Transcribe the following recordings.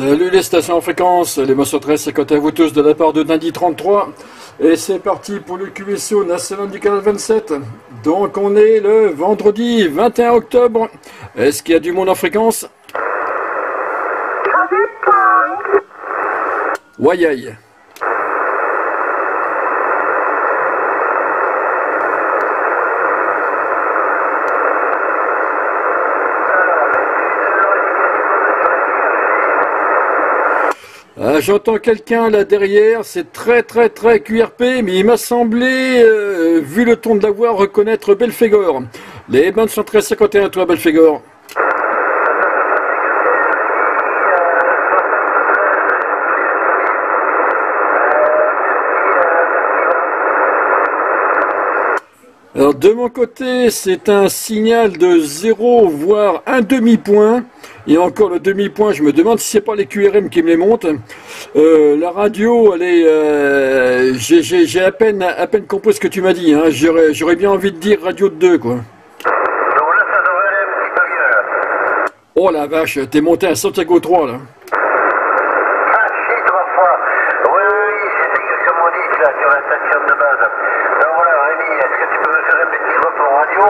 Salut les stations en fréquence, les mots 13, c'est côté à vous tous de la part de Dandy 33. Et c'est parti pour le QSO National du Canal 27. Donc on est le vendredi 21 octobre. Est-ce qu'il y a du monde en fréquence? Wayaï. Ah, J'entends quelqu'un là derrière, c'est très très très QRP, mais il m'a semblé, euh, vu le ton de la voix, reconnaître Belfegor. Les bandes sont très 51 toi Belfegor. Alors de mon côté, c'est un signal de 0 voire un demi-point. Et encore le demi-point, je me demande si c'est pas les QRM qui me les montent. Euh, la radio, elle est, euh, j'ai à peine à peine compris ce que tu m'as dit. Hein. J'aurais bien envie de dire radio de 2 quoi. Oh la vache, t'es monté à Santiago 3 là. Ah, si, trois fois. Oui, oui, oui, c'est exactement dit, là, sur la station de base. Donc voilà, Rémi, est-ce que tu peux me faire un petit repos radio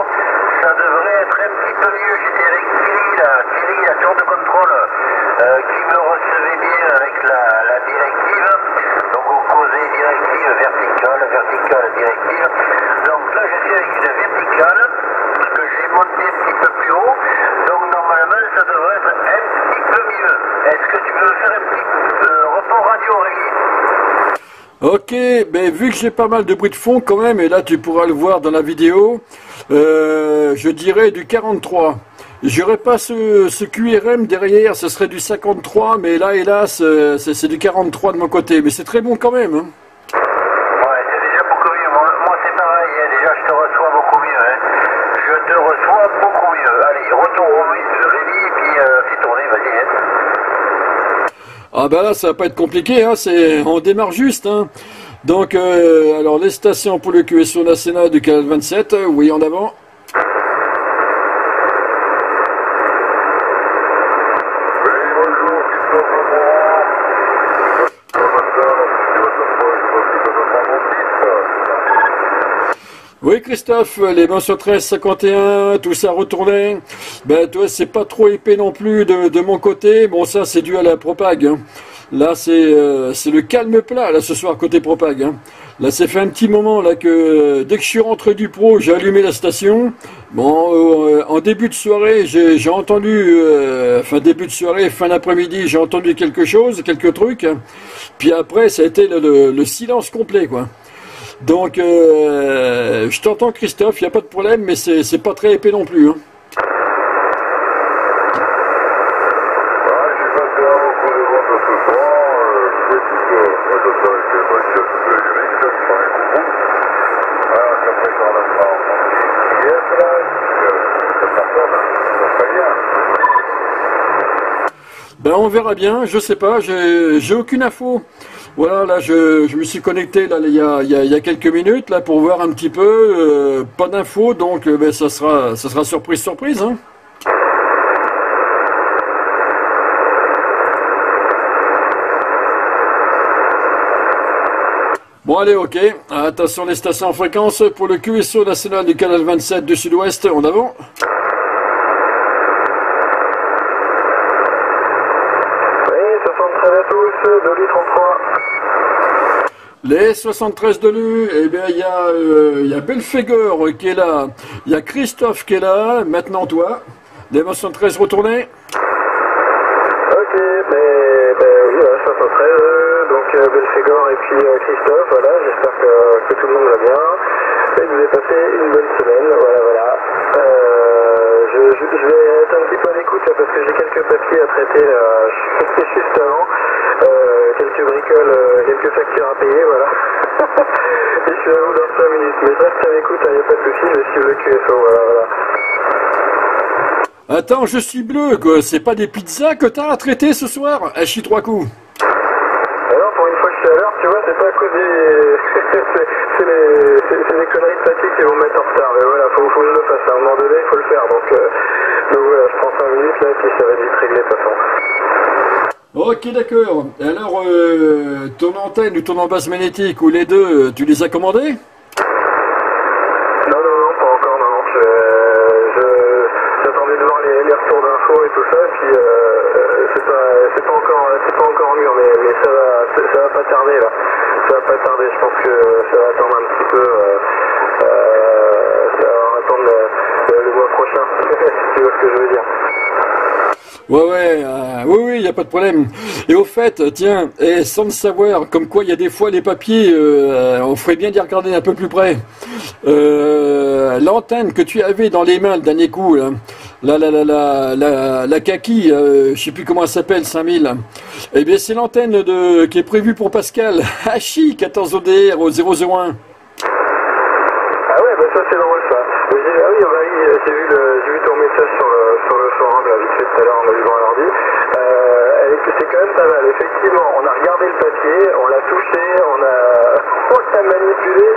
Ça devrait être un petit peu mieux. J'étais avec Thierry, là, Thierry, la tour de contrôle, euh, qui me recevait bien avec la, directive. Donc on causait directive verticale, verticale, directive. Donc là, je suis avec une verticale, que j'ai montée un petit peu plus haut. Donc normalement, ça devrait être un petit peu mieux. Est-ce que tu peux faire un petit euh, repos radio, Rémi Ok, ben vu que j'ai pas mal de bruit de fond quand même, et là tu pourras le voir dans la vidéo, euh, je dirais du 43. J'aurais pas ce, ce QRM derrière, ce serait du 53, mais là hélas, euh, c'est du 43 de mon côté, mais c'est très bon quand même. hein. Ouais, c'est déjà beaucoup mieux. Moi, c'est pareil. hein. Déjà, je te reçois beaucoup mieux. hein. Je te reçois beaucoup mieux. Allez, retour au Rémi, et puis euh, fais tourner, vas-y. Ah ben là ça va pas être compliqué, hein, c'est on démarre juste. Hein. Donc euh, alors les stations pour le QSO national du canal 27, euh, oui en avant. Oui Christophe, les sur 13, 51, tout ça retourné. Ben toi c'est pas trop épais non plus de, mon côté. Bon ça c'est dû à la propague. hein. Là c'est euh, c'est le calme plat là ce soir côté propague. hein. Là c'est fait un petit moment là que euh, dès que je suis rentré du pro j'ai allumé la station. Bon euh, en début de soirée j'ai entendu, enfin début de soirée, fin d'après-midi j'ai entendu quelque chose, quelques trucs. Puis après ça a été le, le- le silence complet quoi. Donc, euh, je t'entends Christophe, il n'y a pas de problème, mais c'est pas très épais non plus. hein. Ah. Euh. Ben, on verra bien, je sais pas, j'ai aucune info. Voilà, là, je, me suis connecté là, il y a quelques minutes là, pour voir un petit peu. euh, pas d'infos, donc euh, ben, ça, sera, ça sera surprise, surprise. Hein. Bon allez ok, attention les stations en fréquence pour le QSO national du canal 27 du sud-ouest, en avant. Oui, 73 à tous, 2 litres 33. Les 73 de l'U, eh bien il y a, euh, y a Belfegor qui est là, il y a Christophe qui est là, maintenant toi. Les 73 retournés. Ok, mais ben, oui, voilà, 73, euh, donc euh, Belfegor et puis euh, Christophe, voilà, j'espère que, tout le monde va bien. Et que vous avez passé une bonne semaine, voilà, voilà. Je vais être un petit là, parce que j'ai quelques papiers à traiter là, juste avant. Euh, quelques bricoles, euh, quelques factures à payer, voilà. et je suis à vous dans 5 minutes. Mais reste à l'écoute, il n'y a pas de souci, je suis le QSO, voilà, voilà. Attends, je suis bleu. C'est pas des pizzas que t'as à traiter ce soir? À trois coups. Alors pour une fois que je suis à l'heure, tu vois, c'est pas à cause des... c'est les... conneries de papier qui vont me mettre en retard. Mais voilà, faut, faut que je le fasse. À un moment donné, il faut le faire. Donc, euh, donc voilà, je prends 5 minutes là, et puis ça va vite régler de toute façon. Ok, d'accord. Alors, euh, ton antenne ou ton embase magnétique, ou les deux, tu les as commandés Non, non, non, pas encore, non, non. je- je- J'attendais de voir les, les retours d'infos et tout ça, et puis euh, c'est pas, c'est pas encore, c'est pas encore mûr, mais, mais ça va, ça va pas tarder là. Ça va pas tarder. Je pense que ça va attendre un petit peu. euh, euh, ça va attendre le, mois prochain, si tu vois ce que je veux dire. Ouais, ouais, euh, oui, oui, il n'y a pas de problème. Et au fait, tiens, et sans le savoir, comme quoi il y a des fois les papiers, on ferait bien d'y regarder un peu plus près. L'antenne que tu avais dans les mains le dernier coup, là, la, la, la, la, la, la kaki, euh, je sais plus comment elle s'appelle, 5000, eh bien c'est l'antenne de qui est prévue pour Pascal, Hachi 14 ODR au 001. Ah ouais, bah ça c'est drôle ça. Ah oui, bah euh, j'ai vu, vu ton message sur le, sur le forum, là, vite fait tout à l'heure en allumant l'ordi. Euh, c'est quand même pas mal. Effectivement, on a regardé le papier, on l'a touché, on a, on l'a manipulé,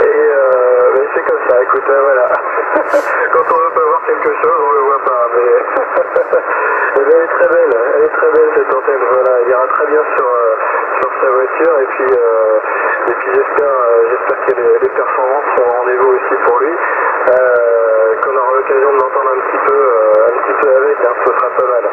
et euh, c'est comme ça, écoute, euh, voilà. Quand on veut pas voir quelque chose, on le voit pas, mais elle est très belle, elle est très belle cette antenne, voilà, elle ira très bien sur, euh, sur sa voiture, et puis, euh, et puis j'espère, j'espère que les, performances sont au rendez-vous aussi pour lui, qu'on aura l'occasion de l'entendre un petit peu, un petit peu avec, hein, ce sera pas mal.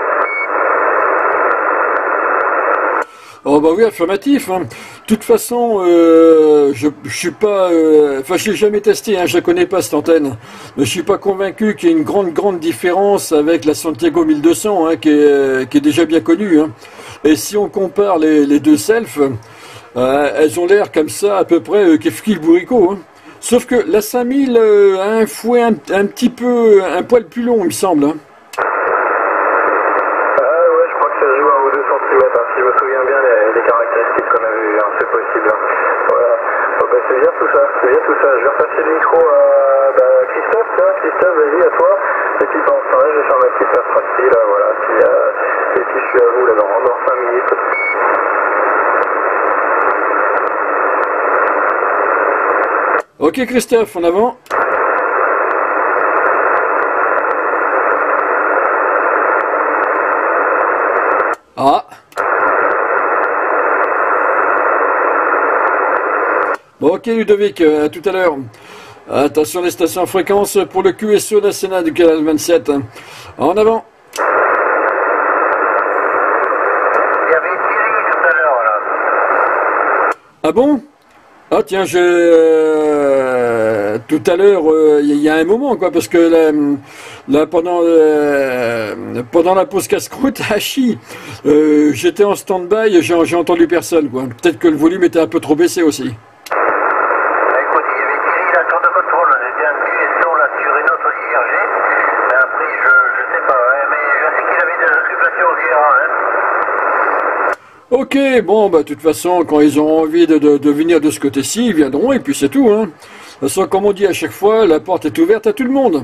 Oh bah oui, affirmatif. hein. De toute façon, euh, je, je suis euh, jamais testé, hein, je connais pas cette antenne, mais je suis pas convaincu qu'il y ait une grande grande différence avec la Santiago 1200, hein, qui, est, qui déjà bien connue. hein. Et si on compare les, les deux selfs, euh, elles ont l'air comme ça à peu près qu'Efki le bourricot. Hein. Sauf que la 5000 euh, a un fouet un, un petit peu, un poil plus long, il me semble. hein. Ah ouais, je crois que ça se joue à 1 ou 2 cm, hein, si je me souviens bien les, les caractéristiques qu'on avait vues, hein, c'est possible. hein. Voilà. C'est bien tout ça, tout ça. Je vais repasser le micro à bah, Christophe, Christophe, vas-y, à toi. Et puis pendant ce temps-là, je vais faire ma petite astractie, là, voilà. Euh, et puis je suis à vous, là, dans, dans 5 minutes. Ok Christophe, en avant. Ah. Bon, ok Ludovic, euh, à tout à l'heure. Attention les stations fréquences pour le QSO national du canal 27. En avant. Il y avait tout à l'heure, là. Ah bon? Ah tiens, je euh, tout à l'heure, euh, il y, a un moment quoi, parce que là, là, pendant euh, pendant la pause casse-croûte à Chi, euh, j'étais en stand-by, j'ai j'ai entendu personne quoi. Peut-être que le volume était un peu trop baissé aussi. Bah, écoute, il y avait Thierry, la tour de contrôle, on était un QSO là sur une autre IRG. Mais après, je, je sais pas, ouais, mais je sais qu'il avait des occupations au GRA, hein. Ok, bon bah de toute façon, quand ils ont envie de venir de ce côté-ci, ils viendront et puis c'est tout. Hein. De toute façon, comme on dit à chaque fois, la porte est ouverte à tout le monde.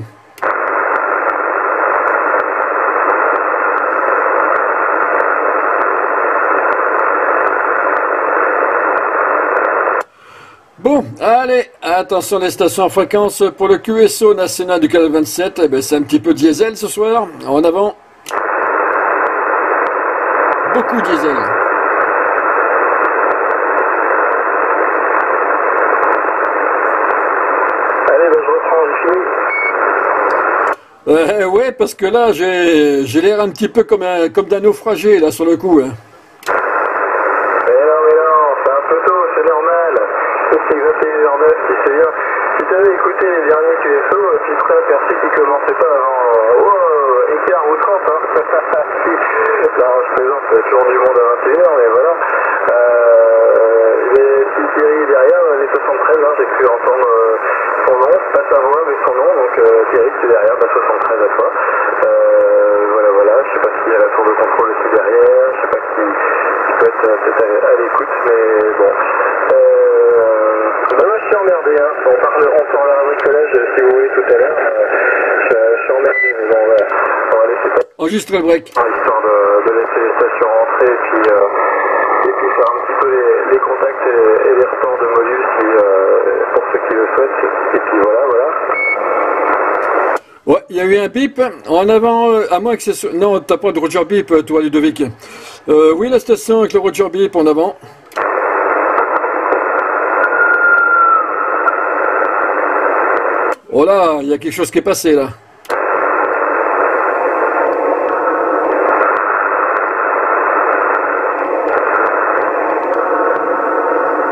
Bon, allez, attention les stations en fréquence pour le QSO national du canal 27. Eh ben, c'est un petit peu diesel ce soir. En avant. Beaucoup diesel. Allez, bah, je reprends, j'ai fini. Euh, ouais, parce que là, j'ai l'air un petit peu comme, un, comme d'un naufragé, là, sur le coup. hein. Mais non, mais non, c'est un peu tôt, c'est normal. C'est 21h09, tu sais bien. Si t'avais écouté les derniers QSO, tu serais aperçu qu'ils commençaient pas avant euh, oh, écart ou 30. Hein. Si. non, je plaisante, c'est toujours du monde à 21h, mais voilà. Euh, si Thierry est derrière, les 73, hein, j'ai cru entendre euh, son nom, pas sa voix, mais son nom. Donc euh, Thierry, tu es derrière, bah, 73 à toi. Euh, voilà, voilà. Je sais pas s'il y a la tour de contrôle aussi derrière, je sais pas qui, qui peut être peut-être à, à l'écoute, mais bon. Bah moi je suis emmerdé, hein. on, parle, on parlera bricolage euh, si vous voulez tout à l'heure. Je, je suis emmerdé, mais bon, voilà. on va laisser passer Enregistre le break. histoire de, de laisser les stations rentrer et puis, euh, et puis faire un petit les, contacts et, les reports de modules euh, pour ceux qui le souhaitent. Et puis voilà, voilà. Ouais, il y a eu un bip en avant, euh, à moins que ce soit... Non, t'as pas de Roger Bip, euh, toi, Ludovic. Oui, la station avec le Roger Bip en avant. Oh là, il y a quelque chose qui est passé là.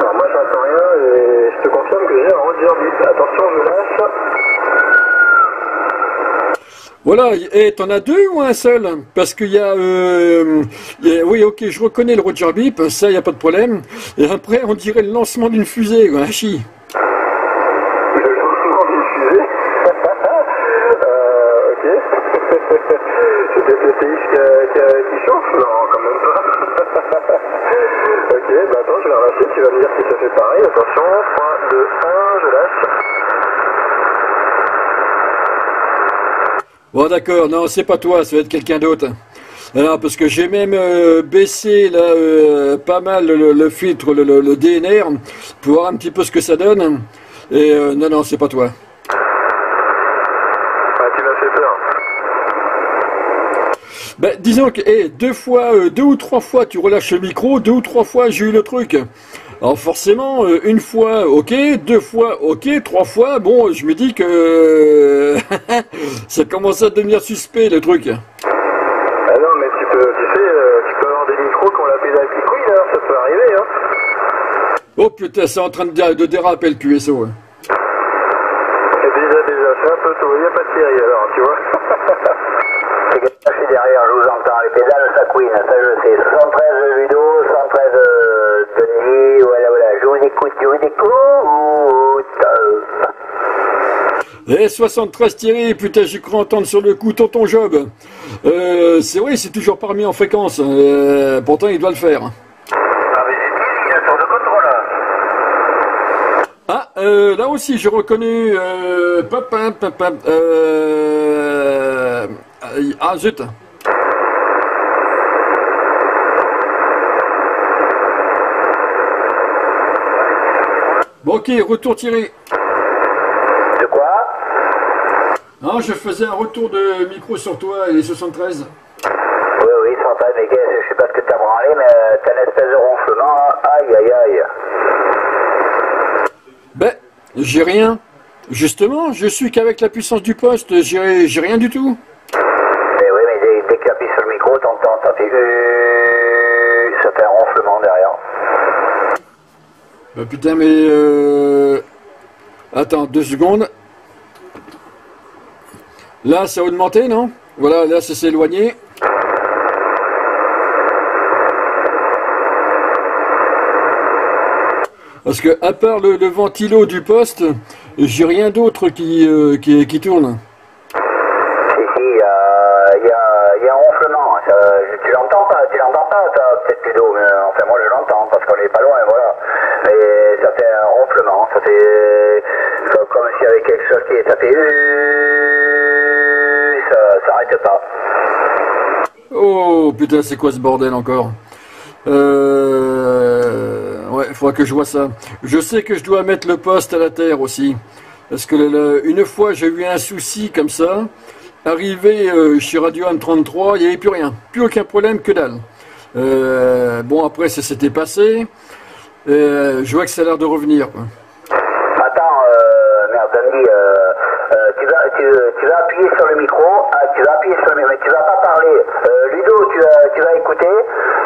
Alors moi j'entends rien et je te confirme que j'ai un Roger Bip. Attention, je lâche. Voilà, et t'en as deux ou un seul? Parce qu'il y a, euh, Oui, ok, je reconnais le Roger Bip, ça, il n'y a pas de problème. Et après, on dirait le lancement d'une fusée, quoi. Le lancement diffusé. euh, ok. C'est peut-être le séisme qui, chauffe Non, quand même pas. ok, bah attends, je vais relâcher, tu vas me dire si ça fait pareil. Attention, 3, 2, 1, je lâche. Bon, d'accord, non, c'est pas toi, ça va être quelqu'un d'autre. Alors, parce que j'ai même euh, baissé là euh, pas mal le, le filtre, le, le- le DNR, pour voir un petit peu ce que ça donne. Et euh, non, non, c'est pas toi. Ah, tu m'as fait peur. Ben, disons que eh, deux fois, euh, deux ou trois fois, tu relâches le micro, deux ou trois fois, j'ai eu le truc. Alors forcément, euh, une fois, ok, deux fois, ok, trois fois, bon, je me dis que euh, ça commence à devenir suspect le truc. Ah non, mais tu peux, tu sais, euh, tu peux avoir des micros qui ont la couille, là, ça peut arriver, hein. Oh putain, c'est en train de déraper le QSO. hein. C'est déjà, déjà, c'est un peu tôt, il n'y a pas de série alors, tu vois. C'est que je suis derrière, je vous entends, les pédales ça couine, ça je sais. 113 Ludo, 113 euh, Denis, voilà, voilà, je vous écoute, je vous écoute. Eh, 73 Thierry, putain, j'ai cru entendre sur le coup tonton Job. Euh, c'est vrai, c'est toujours pas remis en fréquence. Euh, pourtant, il doit le faire. Ah euh, là aussi, j'ai reconnu. Ah, zut. Bon, ok, retour Thierry. De quoi Non, je faisais un retour de micro sur toi et les 73. Oui, oui, 113, mais je sais pas ce que t'as branlé, mais euh, t'as une espèce de ronflement, hein. aïe, aïe, aïe. Ben, j'ai rien. Justement, je suis qu'avec la puissance du poste, j'ai rien du tout. Mais oui, mais dès, dès que tu appuies sur le micro, t'entends, euh, Ça fait un ronflement derrière. Bah putain, mais euh... Attends, deux secondes. Là, ça a augmenté, non? Voilà, là, ça s'est éloigné. Parce que, à part le, le ventilo du poste, j'ai rien d'autre qui, euh, qui, tourne. Si, si, il y a, il y, a, y a un ronflement. Ça, tu l'entends pas, l'entends toi, peut-être Ludo, mais enfin, moi je l'entends parce qu'on est pas loin, voilà. Mais ça fait un ronflement, ça fait comme, s'il y avait quelque chose qui... Ça fait... euh, Ça s'arrête pas. Oh putain, c'est quoi ce bordel encore? Euh... Ouais, faudra que je vois ça. Je sais que je dois mettre le poste à la terre aussi. Parce que le- une fois, j'ai eu un souci comme ça. Arrivé euh, chez Radio M33, il n'y avait plus rien. Plus aucun problème que dalle. Euh, bon, après, ça s'était passé. Euh, je vois que ça a l'air de revenir. quoi. Attends, euh, merde, Andy, tu, vas, tu, tu vas appuyer sur le micro, ah, tu vas appuyer sur le micro, mais tu vas pas parler. Ludo, tu vas, tu vas écouter,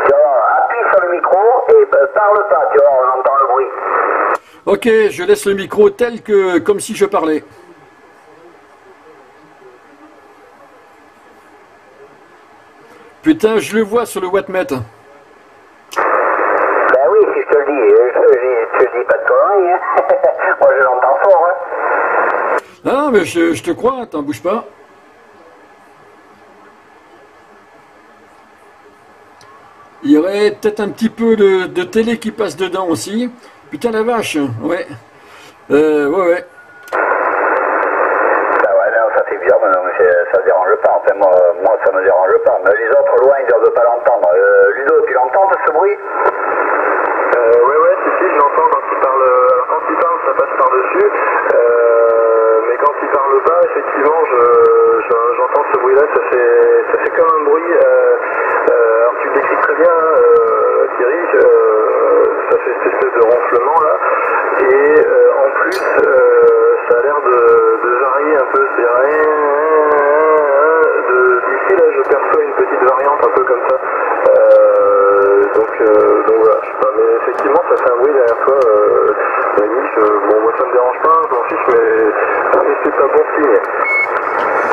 tu vas appuie sur le micro et parle pas, tu voir, on entend le bruit. Ok, je laisse le micro tel que, comme si je parlais. Putain, je le vois sur le wattmètre. Ben oui, si je te le dis, euh, je, je, je te le dis pas de conneries, hein. Moi je l'entends fort, hein. Ah, mais je, je te crois, t'en bouge pas. Il y aurait peut-être un petit peu de, de télé qui passe dedans aussi. Putain la vache, ouais. Euh, ouais, ouais. Ben ouais, non, ça fait bizarre, mais non, mais c'est- ça ne dérange pas. Enfin, moi, moi, ça me dérange pas. Mais les autres, loin, ils doivent pas l'entendre. Euh, Ludo, tu l'entends, ce bruit euh, Ouais, ouais, si, si, je l'entends quand il parle. Alors, quand il parle, ça passe par-dessus. Euh, mais quand il parle pas, effectivement, je, ça fait, ça fait comme un bruit. euh, euh, alors tu le décris très bien, euh, Thierry, euh, ça fait cette espèce de ronflement là. Et euh, en plus, euh, ça a l'air de, de varier un peu. C'est de- D'ici là, je perçois une petite variante un peu comme ça. Euh, donc, euh, donc voilà, je sais pas. Mais effectivement, ça fait un bruit derrière toi. Euh, Denis. Euh, bon, moi ça me dérange pas, je m'en fiche, mais, mais c'est pas bon signe.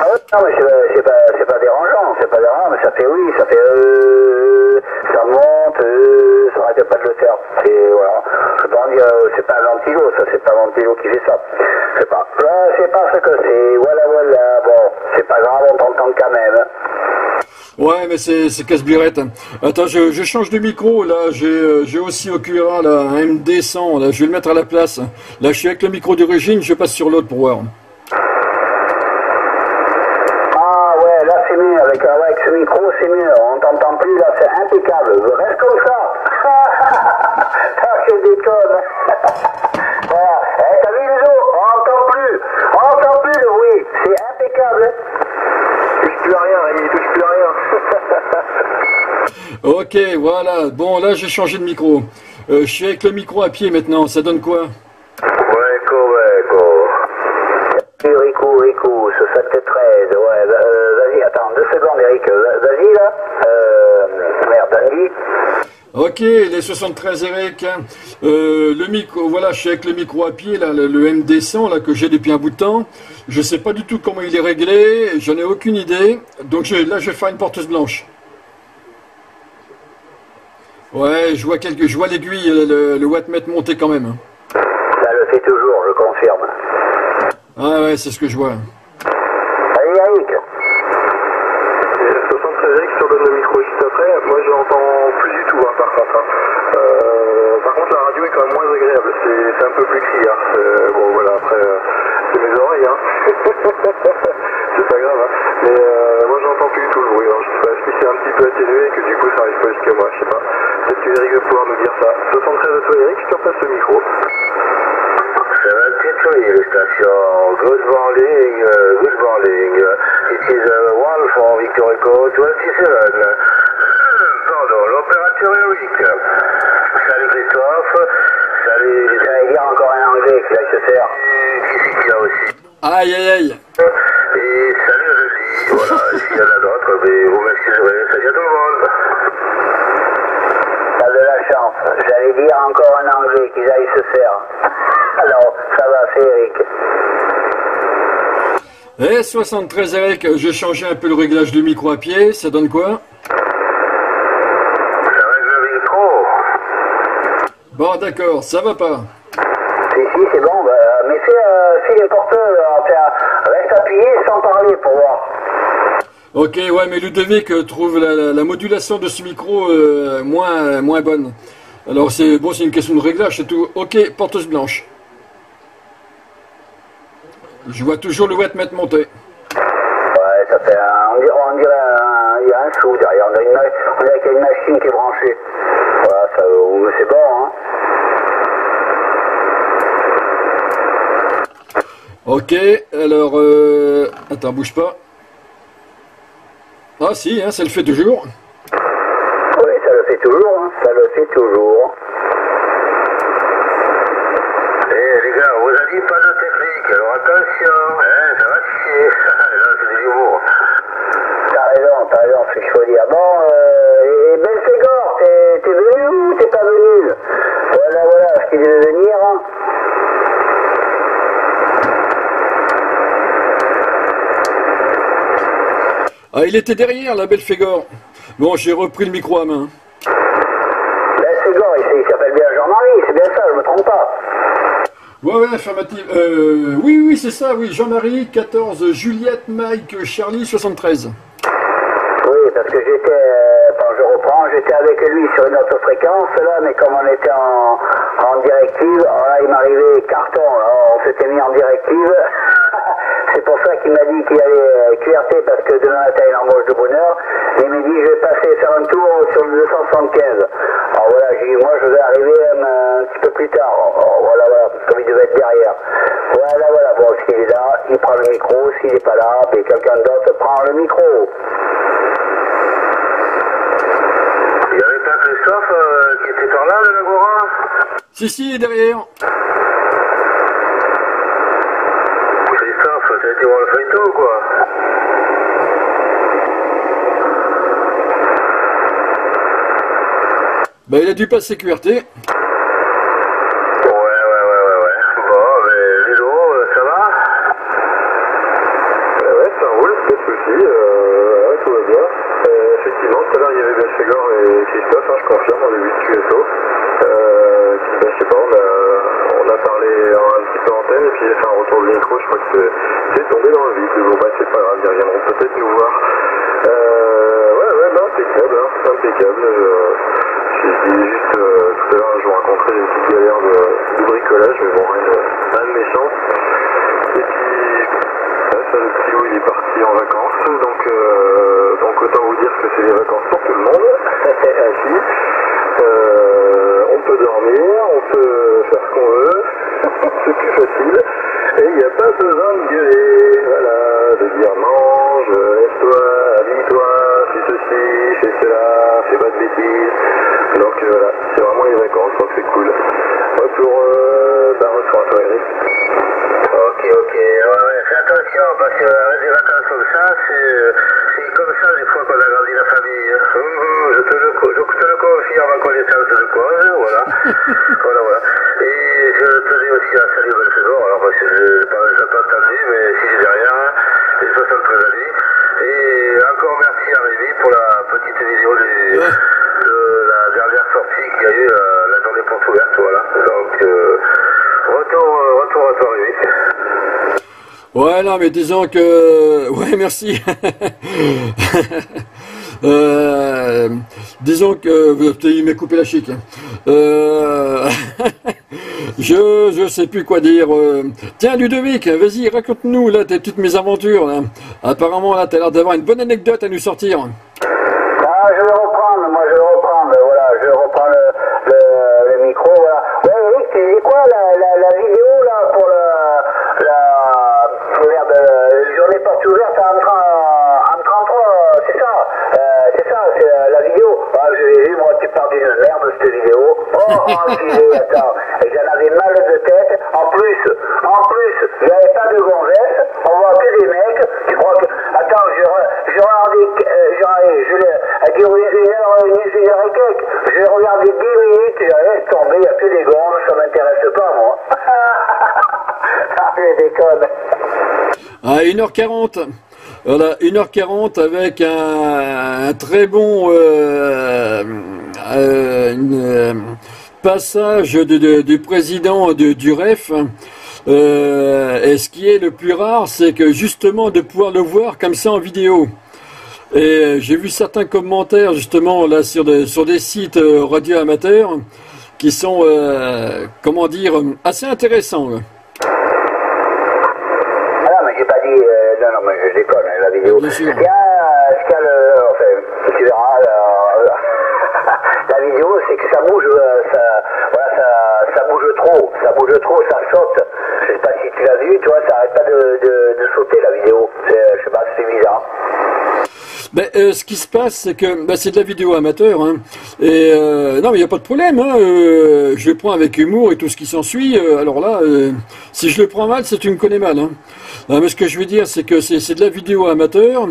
Ah ouais, non, mais c'est pas, c'est pas, pas dérangeant, c'est pas dérangeant, mais ça fait oui, ça fait euh, ça monte, euh, ça arrête pas de le faire. C'est voilà, je peux pas en dire, euh, c'est pas un ventilo, ça, c'est pas qui fait ça. Je sais pas. Là, c'est parce que c'est voilà, voilà, bon, c'est pas grave, on t'entend quand même. hein. Ouais, mais c'est c'est casse-birette. Attends, je, change de micro. Là, j'ai euh, aussi au QRA là, un MD100. Là, je vais le mettre à la place. Là, je suis avec le micro d'origine. Je passe sur l'autre pour voir. Ah ouais, là c'est mieux, avec, euh, ouais, avec ce micro c'est mieux, on t'entend plus, là c'est impeccable, reste comme ça. Ah, je déconne. Voilà, eh, t'as vu les os, on entend plus, on entend plus le bruit, c'est impeccable. Touche plus à rien, Rémi, touche plus à rien. Ok, voilà. Bon, là, j'ai changé de micro. Euh, je suis avec le micro à pied maintenant. Ça donne quoi Weko, weko Rico, Rico, 73, ouais, euh, vas-y, attends, deux secondes Eric, vas-y là, euh, Ok, les 73 Eric. hein. Euh, le micro, voilà, je suis avec le micro à pied, là, le, le MD100 là que j'ai depuis un bout de temps. Je sais pas du tout comment il est réglé, j'en ai aucune idée. Donc je- là, je vais faire une porteuse blanche. Ouais, je vois quelques, je vois l'aiguille, le, le, le wattmètre monter quand même. hein. Ça le fait toujours, je confirme. Ah ouais, c'est ce que je vois. Allez Eric Et 73 Eric sur le micro juste après, moi je l'entends plus hein, hein. Euh, par contre la radio est quand même moins agréable, c'est un peu plus criard. C'est- Bon voilà, après euh, c'est mes oreilles, hein. c'est pas grave. Hein. Mais euh, moi j'entends plus du tout le bruit. hein. Je sais pas si c'est un petit peu atténué et que du coup ça arrive pas jusqu'à moi, je sais pas. Peut-être que Eric va pouvoir nous dire ça. 73 à toi Eric, je te le micro. Ça va être. Good morning, good morning. It is uh, one for Victor Echo 27. Eric. Salut Christophe. Salut. J'allais dire encore un anglais qui là se faire. Qui c'est qu'il y a aussi Aïe aïe aïe. Et salut Lucie. Voilà, s'il y en a d'autres, mais vous m'excuserez. Salut à tout le monde. T'as de la chance. J'allais dire encore un anglais qu'ils aillent se faire. Alors, ça va, c'est Eric. Eh, 73 Eric, j'ai changé un peu le réglage du micro à pied, ça donne quoi Ça règle le micro. Bon, d'accord, ça va pas. Si, si, c'est bon. Bah, mais fais, euh, fais les porteurs. euh, enfin, reste appuyé sans parler pour voir. Ok, ouais, mais Ludovic euh, trouve la, la- la modulation de ce micro euh, moins, moins bonne. Alors c'est bon, c'est une question de réglage, c'est tout. Ok, porteuse blanche. Je vois toujours le wattmètre monter. Ouais, ça fait un, on dirait, on dirait un, il y a un sou derrière. On dirait, une, ma- on dirait qu'il y a une machine qui est branchée. Voilà, ça, euh, c'est bon, Ok, alors... Euh... Attends, bouge pas. Ah si, hein, ça le fait toujours. Oui, ça le fait toujours, hein. Ça le fait toujours. Eh les gars, on vous a dit pas de technique, alors attention, hein, ça va chier. Là, c'est du humour. T'as raison, t'as raison, ce qu'il faut dire. Bon, euh, et Belphégor, t'es t'es venu ou t'es pas venu? Voilà, voilà, ce qu'il devait venir. Hein. Ah, il était derrière, la belle Fégor. Bon, j'ai repris le micro à main. Belphégor, il, il s'appelle bien Jean-Marie, c'est bien ça, je me trompe pas. Ouais, ouais, affirmative. Euh, oui, oui, c'est ça, oui. Jean-Marie, 14, Juliette, Mike, Charlie, 73. Oui, parce que j'étais, euh, quand je reprends, j'étais avec lui sur une autre fréquence, là, mais comme on était en, en directive, alors là, il m'arrivait carton, alors on s'était mis en directive. C'est pour ça qu'il m'a dit qu'il allait euh, QRT parce que demain matin il embauche de bonheur. Et il m'a dit je vais passer faire un tour sur le 275. Alors voilà, j'ai dit moi je vais arriver euh, un petit peu plus tard. Alors, voilà, voilà, comme il devait être derrière. Voilà, voilà, bon, s'il est là, il prend le micro, s'il n'était pas là, puis quelqu'un d'autre prend le micro. Il n'y avait pas Christophe euh, qui était par là, de l'Agora Si, si, derrière. Le feuilleton quoi Bah, il a dû passer QRT. Ouais, ouais, ouais, ouais, ouais. Bon, mais Lilo, euh, ça va? Ouais, ça roule, pas de soucis, euh, tout va bien. Euh, effectivement, tout à l'heure il y avait Belfegor et Christophe, hein, je confirme, en début de QSO. Euh, qui, bah, je sais pas, on a, on a parlé et puis a fait un retour de micro, je crois que c'est- tombé dans le vide. Bon, bah, c'est pas grave, ils reviendront peut-être nous voir. Euh, ouais, ouais, bah, impeccable, hein, impeccable. Je dis juste, euh, tout à l'heure, je vous raconterai petite galère de, de bricolage, mais bon, rien de, rien de méchant. Et puis, Ouais, ça, le petit Lou, il est parti en vacances, donc, euh, donc autant vous dire que c'est les vacances pour tout le monde. Ainsi, euh, on peut dormir, on peut faire ce qu'on veut, c'est plus facile. Et il n'y a pas besoin de gueuler, voilà, de dire mange, lève-toi, habille-toi, fais ceci, fais cela, fais pas de bêtises. Donc euh, voilà, c'est vraiment les vacances, donc c'est cool. Retour, euh, bah, retour à toi, Eric. Ok, ok, ouais, ouais, fais attention parce que avec des vacances comme ça, c'est c'est comme ça des fois qu'on a grandi la famille. hein. Hum, hum, je, te le, je te le confie en ma connaissance de cause, voilà. voilà, voilà. Et je tenais aussi à saluer trésor, alors parce que je n'ai pas, j'ai pas entendu, mais si j'ai derrière, hein, les 73 années. Et encore merci à Rémi pour la petite vidéo du- de la dernière sortie qu'il y a eu euh, la journée porte ouverte, voilà. Donc, euh, retour, euh, retour à toi Rémi. Ouais, non, mais disons que... Ouais, merci. Euh, disons que... Putain, Il m'a coupé la chic. je je sais plus quoi dire. euh. Tiens, Ludovic, vas-y, raconte-nous là tes petites mésaventures. Là. Apparemment, là, t'as l'air d'avoir une bonne anecdote à nous sortir. Ah, vais reprendre, moi je vais reprendre, voilà, je reprends le, le, le micro, voilà. Ouais, Eric, tu dis quoi, la, la, la vidéo, là, pour le, la, merde, euh, journée porte ouverte en, 30 en 33, c'est ça, euh, c'est ça, c'est euh, la vidéo. Ah, je l'ai vu, moi, tu parles d'une merde, cette vidéo. Oh, enculé, attends, et j'en avais mal de tête, en plus, en plus, il n'y avait pas de gonzesse, on voit que des mecs, tu crois que, attends, je, re- je regardais, euh, je, je, l'ai- à dire une heure, une heure et quelques, j'ai regardé 10 minutes, et elle est tombée, il n'y a que des gonzes, ça m'intéresse pas, moi. ah, je déconne. À 1h40. Voilà, 1h40 avec un, très bon euh, euh, euh, passage du président de- du REF. Et ce qui est le plus rare, c'est que justement de pouvoir le voir comme ça en vidéo. Et j'ai vu certains commentaires justement là sur des, sur des sites radio amateurs qui sont, comment dire, assez intéressants. là. Ah non, mais j'ai pas dit. euh, non, non, mais je déconne, hein, la vidéo. Bien. Ce qu'il y a, ce qu'il y a le. Enfin, tu verras, la, la vidéo, c'est que ça bouge, euh, ça, voilà, ça, ça bouge trop, ça bouge trop, ça saute. Je sais pas tu l'as vu, tu vois, ça arrête pas de, de, sauter la vidéo. C'est- Je sais pas, c'est bizarre. Ben, euh, ce qui se passe, c'est que ben, c'est de la vidéo amateur. Hein. Et euh, non, mais il n'y a pas de problème. Hein. euh, je le prends avec humour et tout ce qui s'ensuit. euh, alors là, euh, si je le prends mal, c'est tu me connais mal. Hein. Mais ce que je veux dire, c'est que c'est de la vidéo amateur.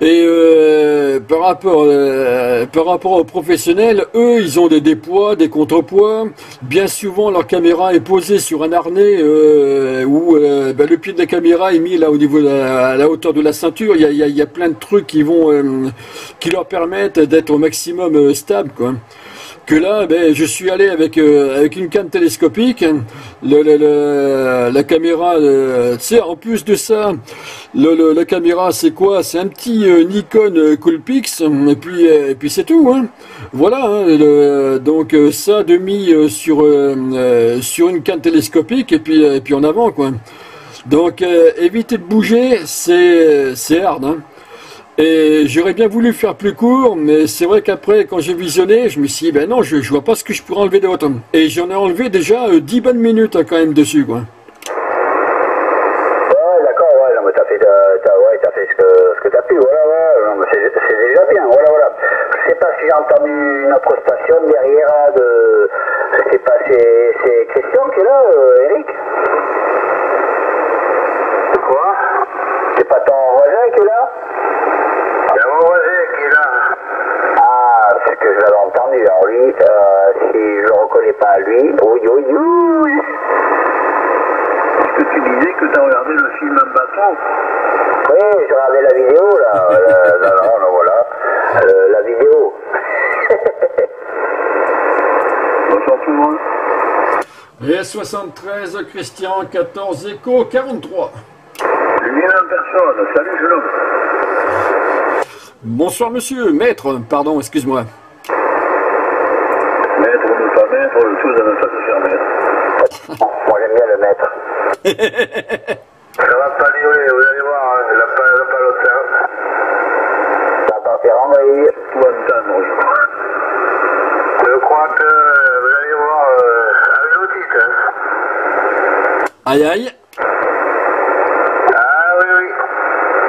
Et euh, par rapport euh, par rapport aux professionnels, eux, ils ont des, des poids, des contrepoids. Bien souvent, leur caméra est posée sur un harnais euh, où ben, le pied de la caméra est mis là au niveau de la, à la hauteur de la ceinture. Il y a, y a- y a plein de trucs qui vont euh, qui leur permettent d'être au maximum euh, stable, quoi que là, ben, je suis allé avec euh, avec une canne télescopique, le, le- le- la caméra, euh, tu sais, en plus de ça, la caméra, c'est quoi? C'est un petit euh, Nikon euh, Coolpix, et puis et puis c'est tout, hein. Voilà, hein, donc ça de mis euh, sur euh, sur une canne télescopique et puis et puis en avant, quoi. Donc éviter de bouger, c'est c'est hard, hein. Et j'aurais bien voulu faire plus court, mais c'est vrai qu'après, quand j'ai visionné, je me suis dit, ben non, je, vois pas ce que je pourrais enlever d'autre. Et j'en ai enlevé déjà euh, 10 bonnes minutes hein, quand même dessus, quoi. Ouais, d'accord, ouais, non, mais t'as fait, euh, t'as, ouais, t'as fait ce que, ce que t'as pu, voilà, ouais, non, mais c'est, déjà bien, voilà, voilà. Je sais pas si j'ai entendu une autre station derrière, euh, de, je sais pas, c'est, c'est Christian qui est là, euh, Eric Oui, j'ai regardé la vidéo là. Euh, non, non, non, voilà. Euh, la vidéo. Bonsoir tout le monde. Et 73, Christian, 14, Echo, 43. Lui-même personne. Salut, jeune homme. Bonsoir monsieur, maître, pardon, excuse-moi. Maître ou ne pas maître, le tout dans pas se faire maître. Moi j'aime bien le mettre. Ça va pas durer, vous allez voir, hein, la pas, la pas l'autre hein. Ça va partir je crois. Je crois que vous allez voir euh, avec l'autiste. Hein. Aïe aïe. Ah oui, oui.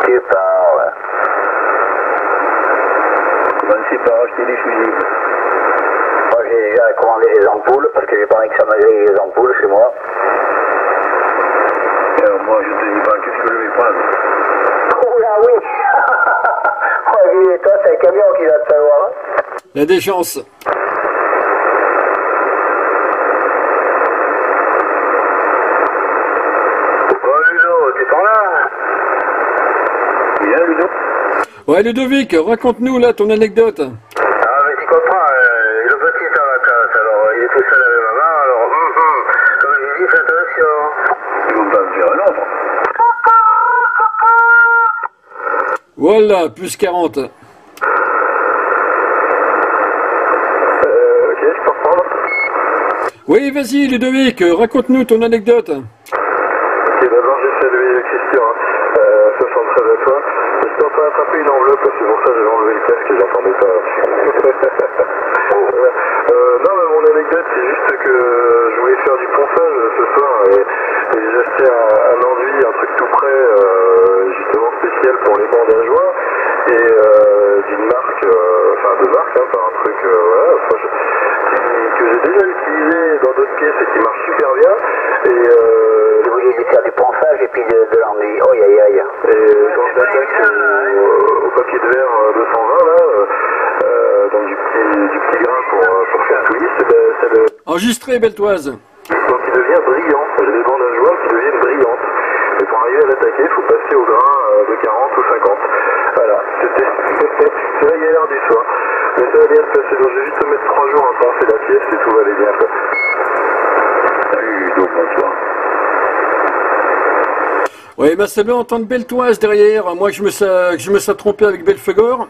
Tu parles. Commencez par acheter des fusibles. Moi j'ai déjà commandé les ampoules parce que j'ai pas envie que ça me grille les ampoules chez moi. Et alors moi, je te dis pas qu'est-ce que je vais prendre. Oh là oui Oh lui, toi c'est un camion qui va te savoir. Hein. Il y a des chances. Ouais, Ludovic, raconte-nous là ton anecdote. Ah, mais tu comprends, euh, le petit est en vacances, alors il est tout seul avec maman, alors, hum, hum, comme je dis, fais attention. Ils vont pas me faire un autre. Voilà, plus 40. Euh, ok, je peux reprendre. Oui, vas-y Ludovic, raconte-nous ton anecdote. Ok, d'abord j'ai salué Christian, hein. euh, 73 à toi. J'étais en train d'attraper une enveloppe, c'est pour ça que j'avais enlevé le casque et j'entendais pas. Voilà. euh, non, mais mon anecdote, c'est juste que je voulais faire du ponçage ce soir et, et j'ai acheté un, un enduit, un truc tout prêt, euh, justement spécial pour les bandes à joie et euh, d'une marque, euh, enfin de marque, hein, pas un truc, euh, voilà, enfin, je- qui- que j'ai déjà utilisé dans d'autres pièces et qui marche super bien. Et euh, lui faire du ponçage et puis de, de l'ennui. Oh aïe aïe. et quand je l'attaque au, au papier de verre euh, 220 là, euh, euh, donc du petit, du petit grain pour, euh, pour faire twist, eh ben, ça le, Enregistré, Beltoise. donc il devient brillant. J'ai des bandes à joie qui deviennent brillantes. Et pour arriver à l'attaquer, il faut passer au grain euh, de 40 ou 50. C'est la galère du soir. Mais ça va bien se passer, donc je vais juste mettre 3 jours à penser la pièce et tout va aller bien. Quoi. Salut, Ludo, bonsoir. Ouais, bah c'est bien entendre Beltoise derrière. Moi, je me suis, je me suis trompé avec Belfegor.